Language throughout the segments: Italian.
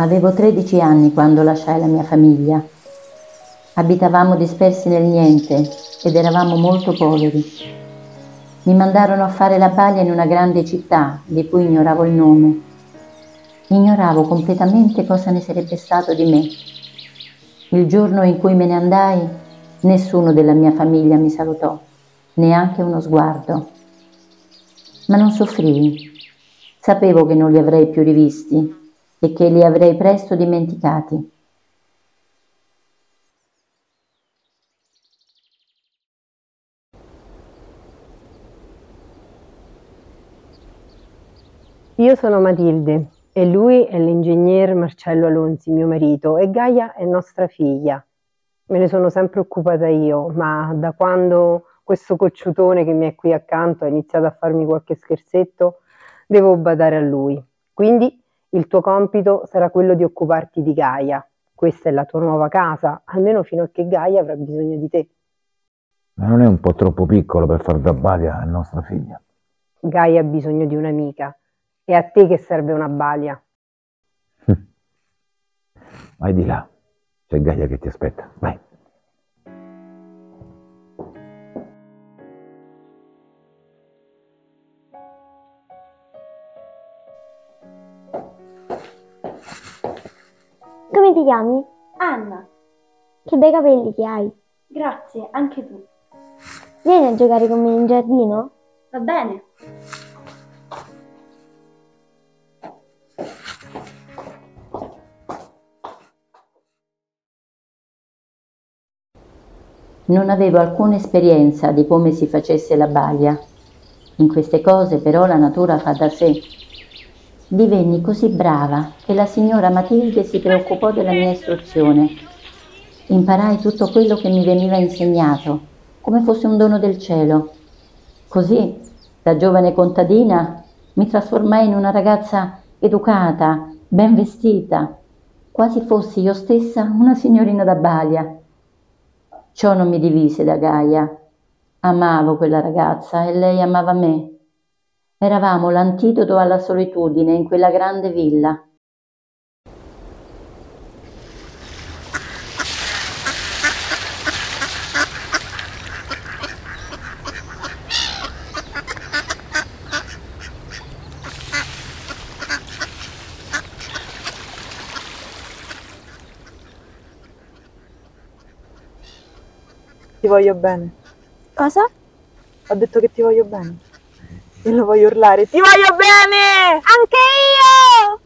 Avevo 13 anni quando lasciai la mia famiglia. Abitavamo dispersi nel niente ed eravamo molto poveri. Mi mandarono a fare la paglia in una grande città di cui ignoravo il nome. Ignoravo completamente cosa ne sarebbe stato di me. Il giorno in cui me ne andai, nessuno della mia famiglia mi salutò, neanche uno sguardo. Ma non soffrii. Sapevo che non li avrei più rivisti e che li avrei presto dimenticati. Io sono Matilde e lui è l'ingegner Marcello Alonzi, mio marito, e Gaia è nostra figlia. Me ne sono sempre occupata io, ma da quando questo cocciutone che mi è qui accanto ha iniziato a farmi qualche scherzetto, devo badare a lui. Quindi il tuo compito sarà quello di occuparti di Gaia. Questa è la tua nuova casa, almeno fino a che Gaia avrà bisogno di te. Ma non è un po' troppo piccolo per far da balia a nostra figlia? Gaia ha bisogno di un'amica. È a te che serve una balia. Vai di là, c'è Gaia che ti aspetta. Vai. Ti chiami? Anna, Che bei capelli che hai. grazie, anche tu. Vieni a giocare con me in giardino? Va bene? Non avevo alcuna esperienza di come si facesse la balia. In queste cose però la natura fa da sé. Divenni così brava che la signora Matilde si preoccupò della mia istruzione. Imparai tutto quello che mi veniva insegnato, come fosse un dono del cielo. Così, da giovane contadina, mi trasformai in una ragazza educata, ben vestita, quasi fossi io stessa una signorina da balia. Ciò non mi divise da Gaia. Amavo quella ragazza e lei amava me. Eravamo l'antidoto alla solitudine in quella grande villa. Ti voglio bene. Cosa? Ho detto che ti voglio bene. E lo voglio urlare. Ti voglio bene! Anche io!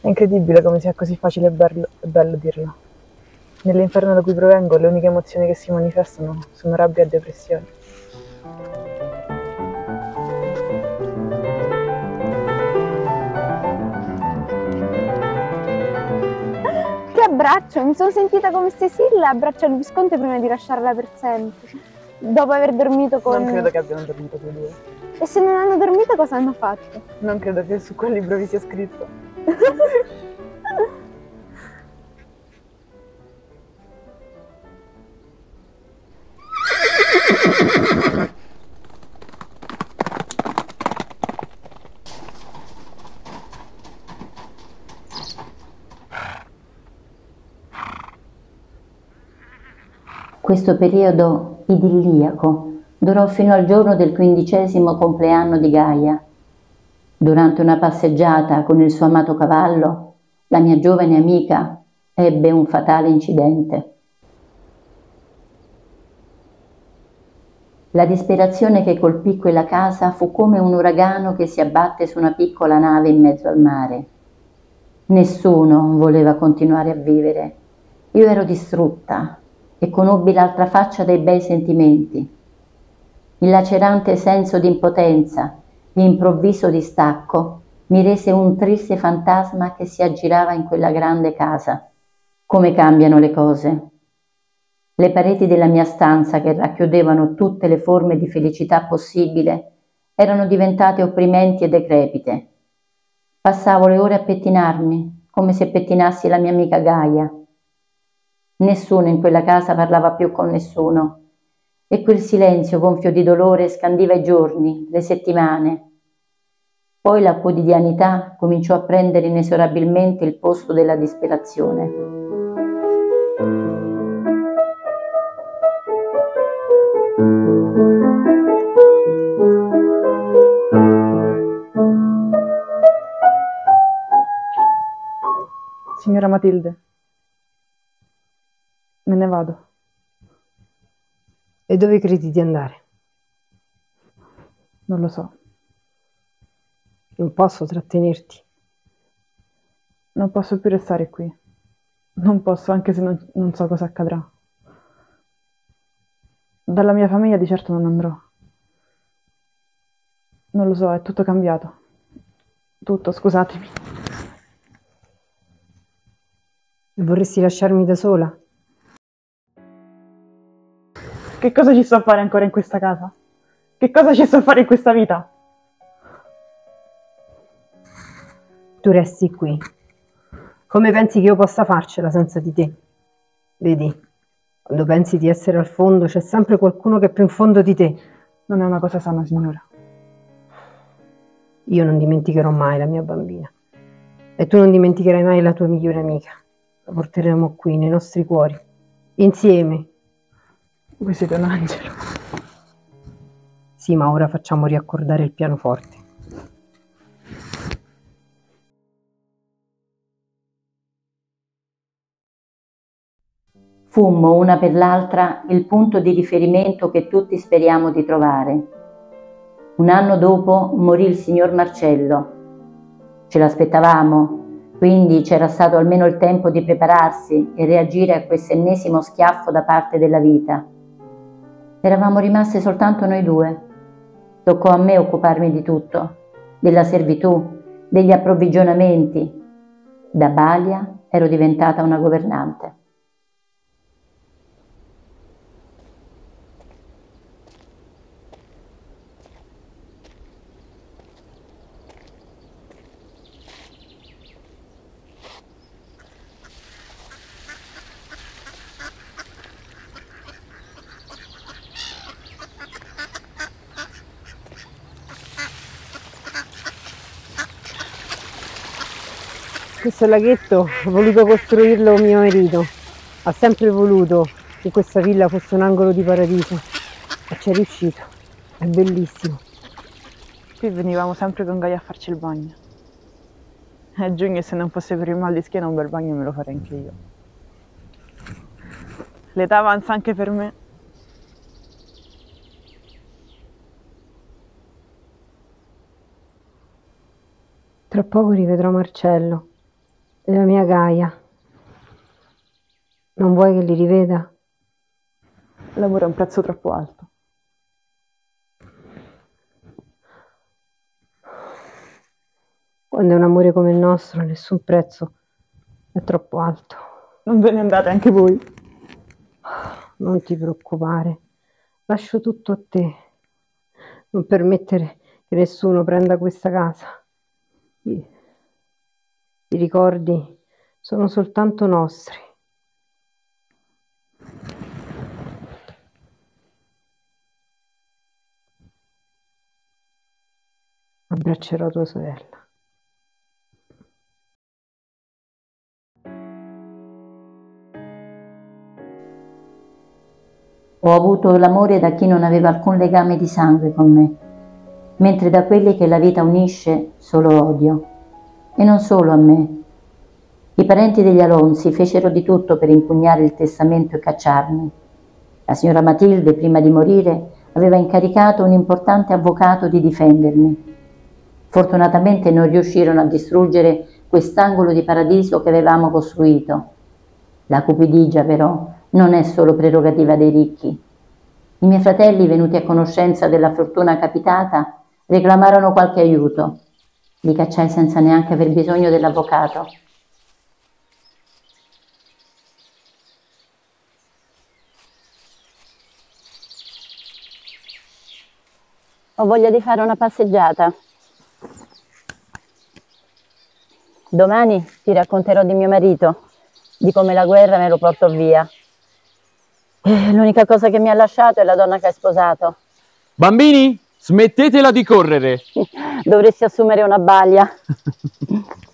È incredibile come sia così facile e bello, e bello dirlo. Nell'inferno da cui provengo le uniche emozioni che si manifestano sono rabbia e depressione. Che abbraccio! Mi sono sentita come Cecilia abbraccia il visconte prima di lasciarla per sempre. Dopo aver dormito con... Non credo che abbiano dormito quei due. E se non hanno dormito cosa hanno fatto? Non credo che su quel libro vi sia scritto. Questo periodo idilliaco durò fino al giorno del quindicesimo compleanno di Gaia. Durante una passeggiata con il suo amato cavallo, la mia giovane amica ebbe un fatale incidente. La disperazione che colpì quella casa fu come un uragano che si abbatte su una piccola nave in mezzo al mare. Nessuno voleva continuare a vivere. Io ero distrutta e conobbi l'altra faccia dei bei sentimenti. Il lacerante senso di impotenza e improvviso distacco mi rese un triste fantasma che si aggirava in quella grande casa. Come cambiano le cose. Le pareti della mia stanza, che racchiudevano tutte le forme di felicità possibile, erano diventate opprimenti e decrepite. Passavo le ore a pettinarmi, come se pettinassi la mia amica Gaia. Nessuno in quella casa parlava più con nessuno e quel silenzio gonfio di dolore scandiva i giorni, le settimane. Poi la quotidianità cominciò a prendere inesorabilmente il posto della disperazione. Signora Matilde, me ne vado. E dove credi di andare? Non lo so. Non posso trattenerti. Non posso più restare qui. Non posso, anche se non, non so cosa accadrà. Dalla mia famiglia di certo non andrò. Non lo so, è tutto cambiato. Tutto, scusatemi. E vorresti lasciarmi da sola? Che cosa ci sto a fare ancora in questa casa? Che cosa ci sto a fare in questa vita? Tu resti qui. Come pensi che io possa farcela senza di te? Vedi, quando pensi di essere al fondo c'è sempre qualcuno che è più in fondo di te. Non è una cosa sana, signora. Io non dimenticherò mai la mia bambina. E tu non dimenticherai mai la tua migliore amica. La porteremo qui, nei nostri cuori. Insieme. Voi siete un angelo. Sì, ma ora facciamo riaccordare il pianoforte. Fummo una per l'altra il punto di riferimento che tutti speriamo di trovare. Un anno dopo morì il signor Marcello. Ce l'aspettavamo, quindi c'era stato almeno il tempo di prepararsi e reagire a questo ennesimo schiaffo da parte della vita. Eravamo rimaste soltanto noi due. Toccò a me occuparmi di tutto, della servitù, degli approvvigionamenti. Da Balia ero diventata una governante. Questo laghetto ho voluto costruirlo mio marito. Ha sempre voluto che questa villa fosse un angolo di paradiso. E ci è riuscito. È bellissimo. Qui venivamo sempre con Gaia a farci il bagno. È giugno e se non fosse per il mal di schiena un bel bagno me lo farei anche io. L'età avanza anche per me. Tra poco rivedrò Marcello e la mia Gaia. Non vuoi che li riveda? L'amore è un prezzo troppo alto. Quando è un amore come il nostro, nessun prezzo è troppo alto. Non ve ne andate anche voi. Non ti preoccupare, lascio tutto a te. Non permettere che nessuno prenda questa casa. I, i ricordi sono soltanto nostri. Abbraccerò tua sorella. Ho avuto l'amore da chi non aveva alcun legame di sangue con me, mentre da quelli che la vita unisce solo odio. E non solo a me. I parenti degli Alonsi fecero di tutto per impugnare il testamento e cacciarmi. La signora Matilde, prima di morire, aveva incaricato un importante avvocato di difendermi. Fortunatamente non riuscirono a distruggere quest'angolo di paradiso che avevamo costruito. La cupidigia, però, non è solo prerogativa dei ricchi. I miei fratelli, venuti a conoscenza della fortuna capitata, reclamarono qualche aiuto. Li cacciai senza neanche aver bisogno dell'avvocato. Ho voglia di fare una passeggiata. Domani ti racconterò di mio marito, di come la guerra me lo portò via. E L'unica cosa che mi ha lasciato è la donna che hai sposato. Bambini, Smettetela di correre! Dovresti assumere una baglia.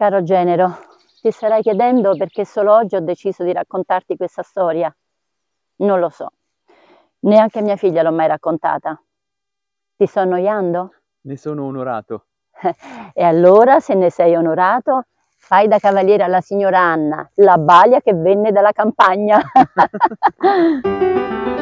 Caro genero, ti starai chiedendo perché solo oggi ho deciso di raccontarti questa storia. Non lo so. Neanche mia figlia l'ho mai raccontata. Ti sto annoiando? Ne sono onorato. E allora, se ne sei onorato, fai da cavaliere alla signora Anna, la balia che venne dalla campagna.